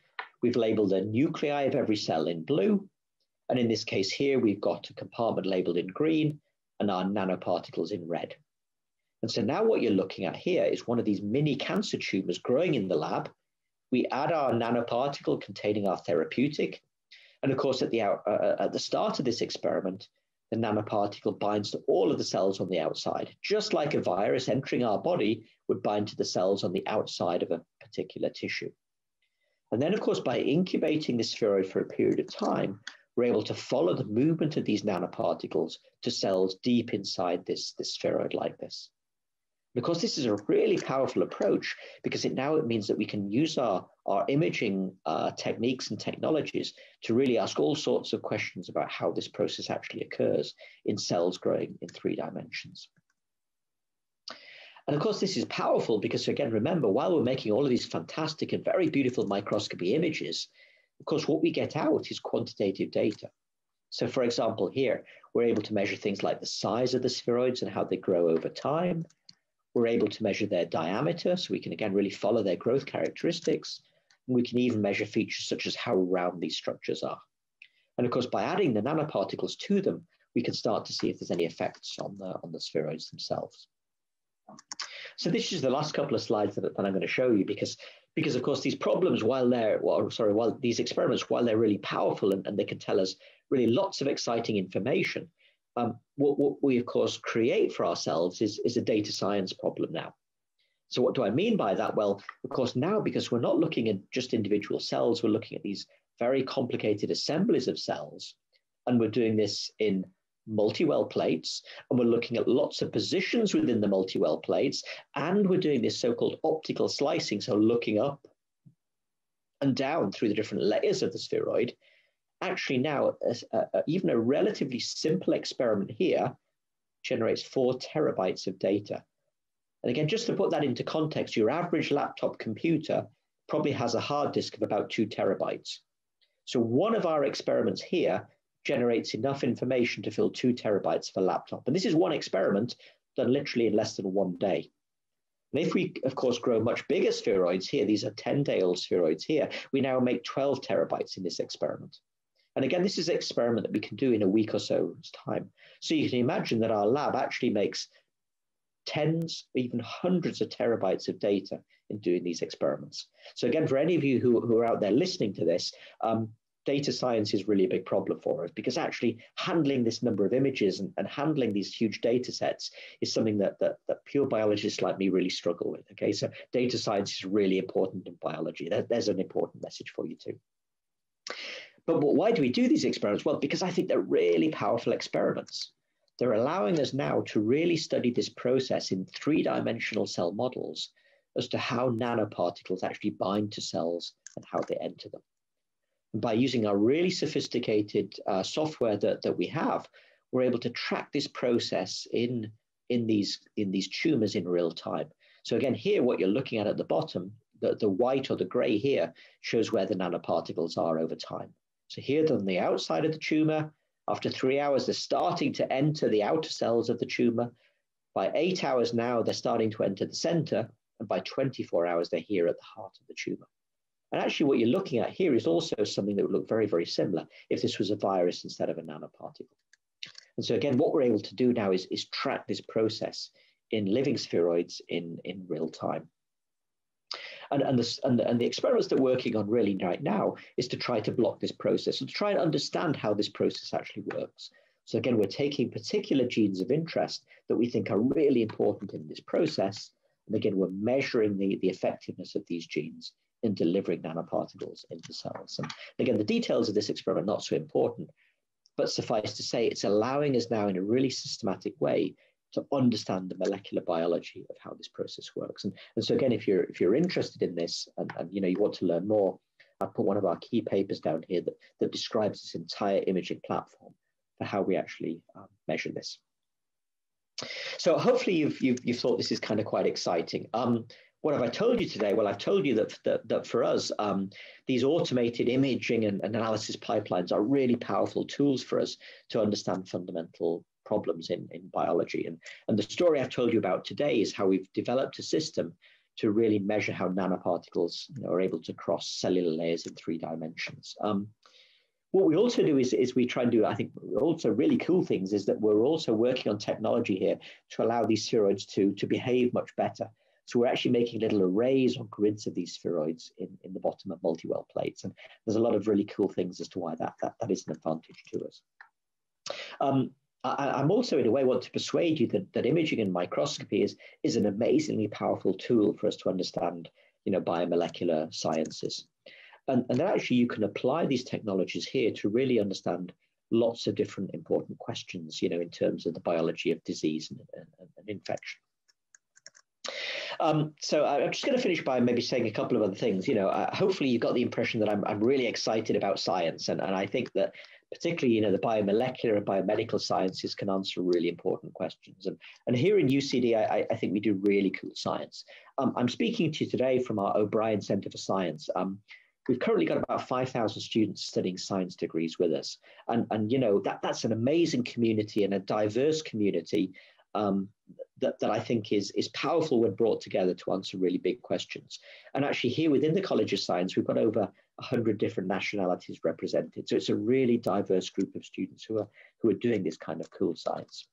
B: We've labeled the nuclei of every cell in blue. And in this case here, we've got a compartment labeled in green and our nanoparticles in red. And so now what you're looking at here is one of these mini cancer tumors growing in the lab. We add our nanoparticle containing our therapeutic. And of course, at the, out, uh, uh, at the start of this experiment, the nanoparticle binds to all of the cells on the outside, just like a virus entering our body would bind to the cells on the outside of a particular tissue. And then, of course, by incubating the spheroid for a period of time, we're able to follow the movement of these nanoparticles to cells deep inside this, this spheroid like this. Because this is a really powerful approach, because it now it means that we can use our, our imaging uh, techniques and technologies to really ask all sorts of questions about how this process actually occurs in cells growing in three dimensions. And of course, this is powerful because, again, remember, while we're making all of these fantastic and very beautiful microscopy images, of course, what we get out is quantitative data. So for example, here, we're able to measure things like the size of the spheroids and how they grow over time. We're able to measure their diameter, so we can again really follow their growth characteristics. And we can even measure features such as how round these structures are. And of course, by adding the nanoparticles to them, we can start to see if there's any effects on the, on the spheroids themselves. So this is the last couple of slides that, that I'm going to show you because, because of course, these problems, while they're, well, sorry, while these experiments, while they're really powerful and, and they can tell us really lots of exciting information, um, what, what we of course create for ourselves is, is a data science problem now. So what do I mean by that? Well, of course, now because we're not looking at just individual cells, we're looking at these very complicated assemblies of cells, and we're doing this in multi-well plates, and we're looking at lots of positions within the multi-well plates, and we're doing this so-called optical slicing, so looking up and down through the different layers of the spheroid. Actually now, a, a, even a relatively simple experiment here generates four terabytes of data. And again, just to put that into context, your average laptop computer probably has a hard disk of about two terabytes. So one of our experiments here generates enough information to fill two terabytes of a laptop. And this is one experiment done literally in less than one day. And if we, of course, grow much bigger spheroids here, these are 10 day old spheroids here, we now make 12 terabytes in this experiment. And again, this is an experiment that we can do in a week or so's time. So you can imagine that our lab actually makes tens, even hundreds of terabytes of data in doing these experiments. So again, for any of you who, who are out there listening to this, um, data science is really a big problem for us because actually handling this number of images and, and handling these huge data sets is something that, that, that, pure biologists like me really struggle with. Okay, so data science is really important in biology. There, there's an important message for you too. But why do we do these experiments? Well, because I think they're really powerful experiments. They're allowing us now to really study this process in three dimensional cell models as to how nanoparticles actually bind to cells and how they enter them. By using our really sophisticated uh, software that, that we have, we're able to track this process in, in, these, in these tumors in real time. So again, here, what you're looking at at the bottom, the, the white or the gray here shows where the nanoparticles are over time. So here on the outside of the tumor, after three hours, they're starting to enter the outer cells of the tumor. By eight hours now, they're starting to enter the center. And by 24 hours, they're here at the heart of the tumor. And actually, what you're looking at here is also something that would look very, very similar if this was a virus instead of a nanoparticle. And so, again, what we're able to do now is, is track this process in living spheroids in, in real time. And, and, the, and, the, and the experiments that we're working on really right now is to try to block this process and to try and understand how this process actually works. So again, we're taking particular genes of interest that we think are really important in this process. And again, we're measuring the, the effectiveness of these genes in delivering nanoparticles into cells. And again, the details of this experiment are not so important, but suffice to say, it's allowing us now in a really systematic way to understand the molecular biology of how this process works. And, and so again, if you're if you're interested in this and, and you know you want to learn more, I've put one of our key papers down here that, that describes this entire imaging platform for how we actually um, measure this. So hopefully you've, you've, you've thought this is kind of quite exciting. Um, what have I told you today? Well, I've told you that, that, that for us, um, these automated imaging and, analysis pipelines are really powerful tools for us to understand fundamental problems in, in biology. And, and the story I've told you about today is how we've developed a system to really measure how nanoparticles you know, are able to cross cellular layers in three dimensions. Um, what we also do is, is we try and do, I think, also really cool things is that we're also working on technology here to allow these spheroids to, to behave much better. So we're actually making little arrays or grids of these spheroids in, in the bottom of multi-well plates. And there's a lot of really cool things as to why that, that, that is an advantage to us. Um, I, am also in a way want to persuade you that, that imaging and microscopy is, is an amazingly powerful tool for us to understand, you know, biomolecular sciences. And, and that actually you can apply these technologies here to really understand lots of different important questions, you know, in terms of the biology of disease and, and, and infection. Um, so I'm just going to finish by maybe saying a couple of other things. You know, uh, hopefully you got the impression that I'm, I'm really excited about science, and, and I think that particularly you know the biomolecular and biomedical sciences can answer really important questions. And and here in UCD, I, I think we do really cool science. Um, I'm speaking to you today from our O'Brien Center for Science. Um, we've currently got about 5,000 students studying science degrees with us. And, and you know, that, that's an amazing community and a diverse community um, that, that I think is, is powerful when brought together to answer really big questions. And actually, here within the College of Science, we've got over 100 different nationalities represented. So it's a really diverse group of students who are, who are doing this kind of cool science.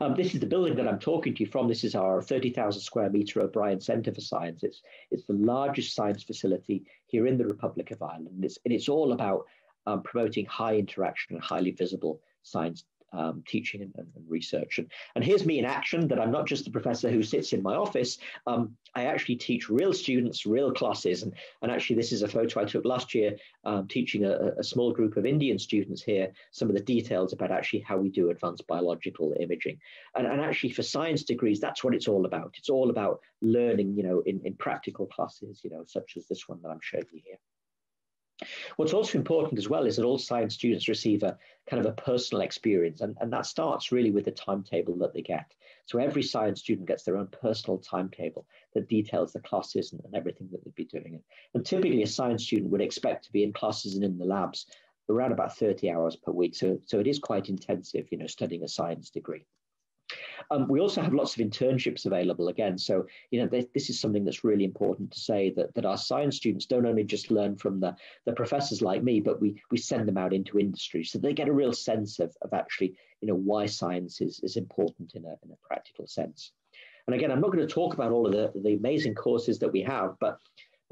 B: Um, this is the building that I'm talking to you from. This is our 30,000 square meter O'Brien Centre for Science. It's, it's the largest science facility here in the Republic of Ireland. And it's, and it's all about um, promoting high interaction and highly visible science um, teaching and, and, research. And, and here's me in action that I'm not just the professor who sits in my office. Um, I actually teach real students, real classes. And, and actually, this is a photo I took last year um, teaching a, a, small group of Indian students here some of the details about actually how we do advanced biological imaging. And, and actually, for science degrees, that's what it's all about. It's all about learning, you know, in, in practical classes, you know, such as this one that I'm showing you here. What's also important as well is that all science students receive a kind of a personal experience, and, and that starts really with the timetable that they get. So every science student gets their own personal timetable that details the classes and, and everything that they'd be doing. And typically, a science student would expect to be in classes and in the labs around about 30 hours per week. So, so it is quite intensive, you know, studying a science degree. Um, we also have lots of internships available again. So, you know, this, is something that's really important to say that, that our science students don't only just learn from the, the professors like me, but we, we send them out into industry. So they get a real sense of, of actually, you know, why science is, is important in a, in a practical sense. And again, I'm not going to talk about all of the, the amazing courses that we have, but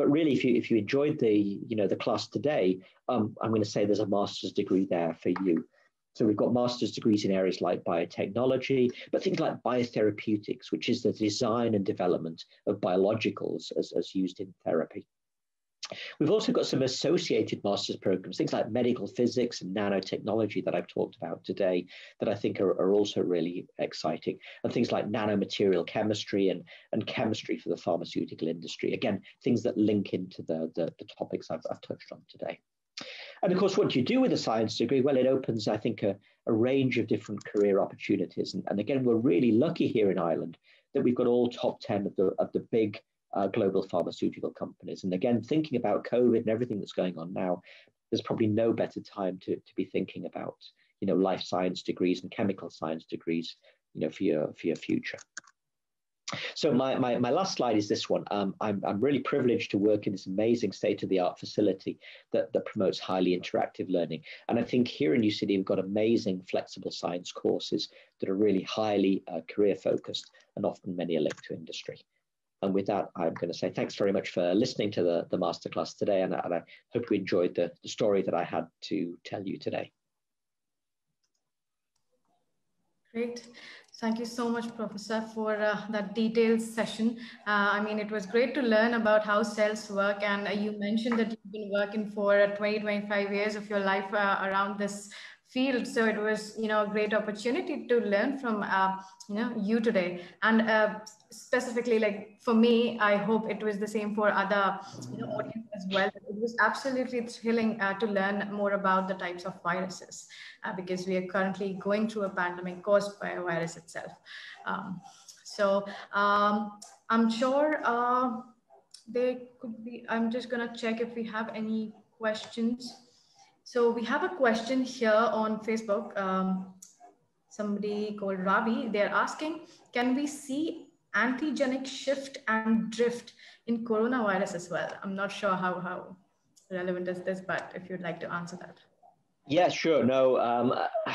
B: but really, if you if you enjoyed the you know the class today, um, I'm going to say there's a master's degree there for you. So we've got master's degrees in areas like biotechnology, but things like biotherapeutics, which is the design and development of biologicals as, as used in therapy. We've also got some associated master's programs, things like medical physics and nanotechnology that I've talked about today, that I think are, are also really exciting, and things like nanomaterial chemistry and, and chemistry for the pharmaceutical industry. Again, things that link into the, the, the topics I've, I've touched on today. And of course, what you do with a science degree? Well, it opens, I think, a, a range of different career opportunities. And, and, again, we're really lucky here in Ireland that we've got all top 10 of the, of the big uh, global pharmaceutical companies. And again, thinking about COVID and everything that's going on now, there's probably no better time to, to be thinking about, you know, life science degrees and chemical science degrees, you know, for your, for your future. So my, my, my, last slide is this one. Um, I'm, I'm really privileged to work in this amazing state-of-the-art facility that, that promotes highly interactive learning. And I think here in UCD, we've got amazing flexible science courses that are really highly uh, career-focused and often many are linked to industry. And with that, I'm going to say thanks very much for listening to the, the masterclass today. And, and I hope you enjoyed the, the story that I had to tell you today.
A: Great. Thank you so much, Professor, for uh, that detailed session. Uh, I mean, it was great to learn about how cells work. And uh, you mentioned that you've been working for 20, 25 years of your life uh, around this field. So it was, you know, a great opportunity to learn from, uh, you know, you today. And uh, specifically, like for me, I hope it was the same for other, you know, audience as well. It was absolutely thrilling uh, to learn more about the types of viruses uh, because we are currently going through a pandemic caused by a virus itself. Um, so um, I'm sure uh, there could be, I'm just gonna check if we have any questions. So we have a question here on Facebook. Um, somebody called Ravi, they're asking, can we see antigenic shift and drift in coronavirus as well? I'm not sure how, how relevant is this, but if you'd like to answer that.
B: Yeah, sure. No, um,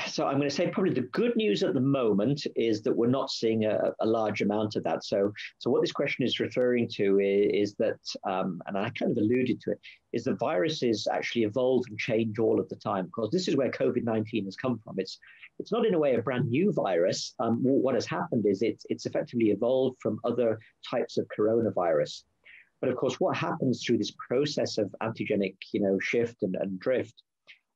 B: so I'm going to say probably the good news at the moment is that we're not seeing a, a large amount of that. So, so what this question is referring to is, is that, um, and I kind of alluded to it, is that viruses actually evolve and change all of the time. Because this is where COVID-19 has come from. It's it's not in a way a brand new virus. Um, what has happened is it's it's effectively evolved from other types of coronavirus. But of course, what happens through this process of antigenic, you know, shift and, and drift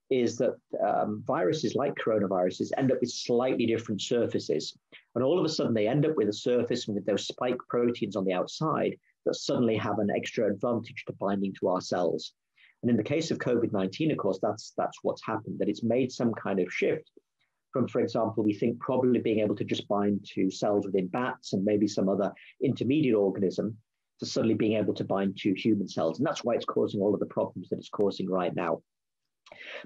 B: is that um, viruses like coronaviruses end up with slightly different surfaces. And all of a sudden, they end up with a surface with those spike proteins on the outside that suddenly have an extra advantage to binding to our cells. And in the case of COVID 19, of course, that's, that's what's happened, that it's made some kind of shift from, for example, we think probably being able to just bind to cells within bats and maybe some other intermediate organism to suddenly being able to bind to human cells. And that's why it's causing all of the problems that it's causing right now.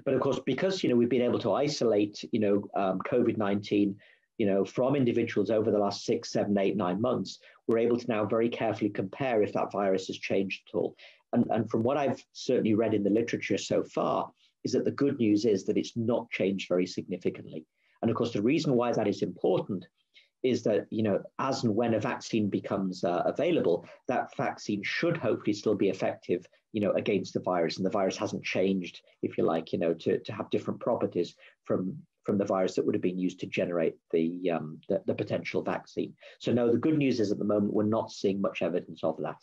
B: But of course, because you know we've been able to isolate you know um, COVID nineteen you know, from individuals over the last six, seven, eight, nine months, we're able to now very carefully compare if that virus has changed at all. And, and from what I've certainly read in the literature so far, is that the good news is that it's not changed very significantly. And of course, the reason why that is important is that, you know, as and when a vaccine becomes uh, available, that vaccine should hopefully still be effective, you know, against the virus. And the virus hasn't changed, if you like, you know, to, to have different properties from, from the virus that would have been used to generate the, um, the, the potential vaccine. So no, the good news is at the moment, we're not seeing much evidence of that.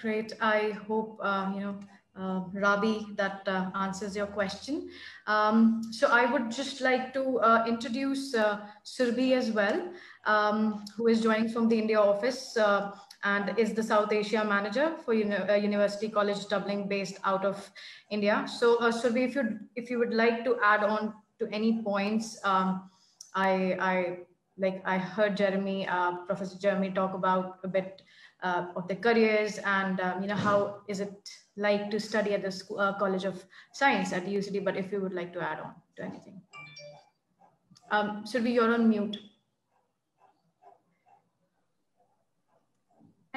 A: Great. I hope, uh, you know, uh, Ravi, that uh, answers your question. Um, so I would just like to uh, introduce uh, Surbhi as well, um, who is joining from the India office uh, and is the South Asia manager for Uni uh, University College Dublin based out of India. So uh, if you if you would like to add on to any points, um, I, I like I heard Jeremy, uh, Professor Jeremy talk about a bit uh, of their careers and um, you know how is it like to study at the school, uh, College of Science at the UCD, but if you would like to add on to anything. Um, Surbhi, you're on mute.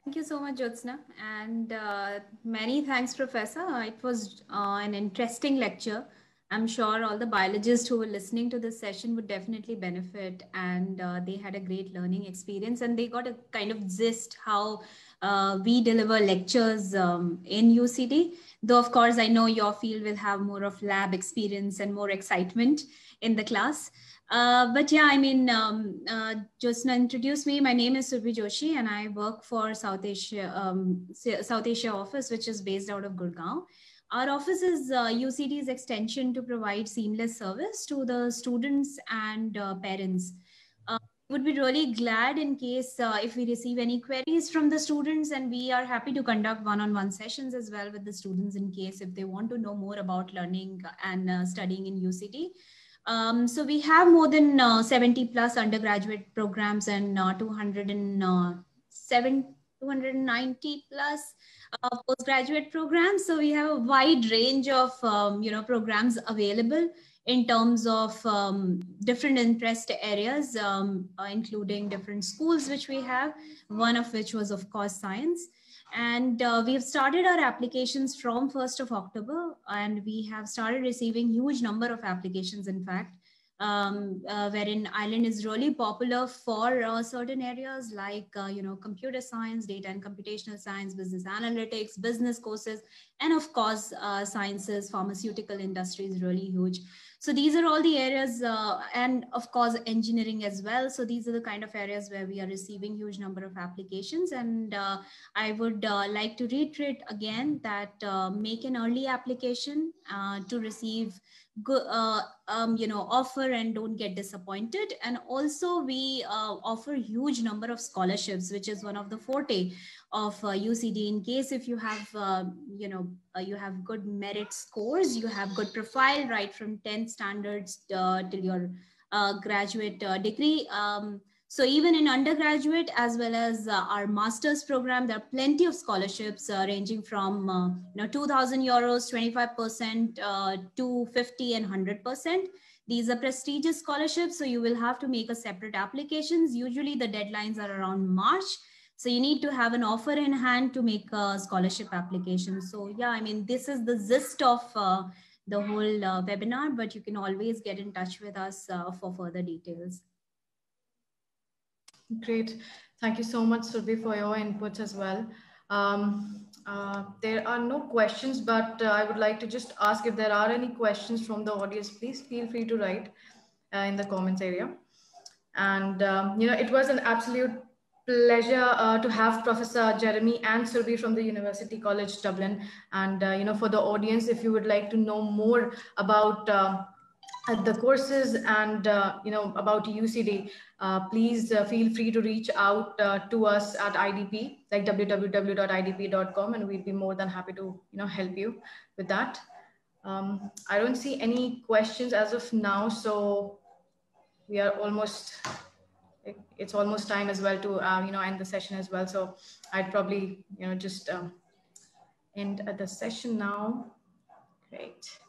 C: Thank you so much, Jyotsna. And uh, many thanks, Professor. It was uh, an interesting lecture. I'm sure all the biologists who were listening to this session would definitely benefit and uh, they had a great learning experience and they got a kind of gist how uh, we deliver lectures um, in UCD. Though, of course, I know your field will have more of lab experience and more excitement in the class. Uh, but yeah, I mean, um, uh, Jyotsna introduced me. My name is Surbhi Joshi, and I work for South Asia um, South Asia office, which is based out of Gurgaon. Our office is uh, UCD's extension to provide seamless service to the students and uh, parents. Uh, would be really glad in case uh, if we receive any queries from the students and we are happy to conduct one-on-one sessions as well with the students in case if they want to know more about learning and studying in UCD. Um, so we have more than uh, 70 plus undergraduate programs and uh, 207, 290 plus uh, postgraduate programs. So we have a wide range of um, you know programs available in terms of um, different interest areas, um, uh, including different schools which we have. One of which was of course science. And uh, we have started our applications from 1st of October, and we have started receiving huge number of applications, in fact um, uh, wherein Ireland is really popular for uh, certain areas like, uh, you know, computer science, data and computational science, business analytics, business courses, and of course, uh, sciences, pharmaceutical industry is really huge. So these are all the areas, uh, and of course, engineering as well. So these are the kind of areas where we are receiving huge number of applications. And uh, I would like to reiterate again that make an early application to receive go, uh, um, you know offer and don't get disappointed. And also we uh, offer huge number of scholarships which is one of the forte of uh, ucd in case if you have uh, you know uh, you have good merit scores you have good profile right from 10 standards uh, till your graduate degree um, so even in undergraduate as well as uh, our master's program, there are plenty of scholarships uh, ranging from uh, you know 2,000 euros, 25% uh, to 50 and 100%. These are prestigious scholarships, so you will have to make a separate applications. Usually the deadlines are around March. So you need to have an offer in hand to make a scholarship application. So yeah, I mean, this is the gist of uh, the whole uh, webinar, but you can always get in touch with us for further details.
A: Great. Thank you so much, Surbhi, for your inputs as well. Um, uh, there are no questions, but uh, I would like to just ask if there are any questions from the audience, please feel free to write uh, in the comments area. And, um, you know, it was an absolute pleasure uh, to have Professor Jeremy and Surbhi from the University College Dublin. And, uh, you know, for the audience, if you would like to know more about uh, the courses and uh, you know about UCD, uh, please uh, feel free to reach out uh, to us at IDP, like www.idp.com, and we'd be more than happy to you know help you with that. Um, I don't see any questions as of now, so we are almost it's almost time as well to uh, you know end the session as well. So I'd probably you know just um, end the session now. Great.